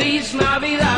Feliz Navidad.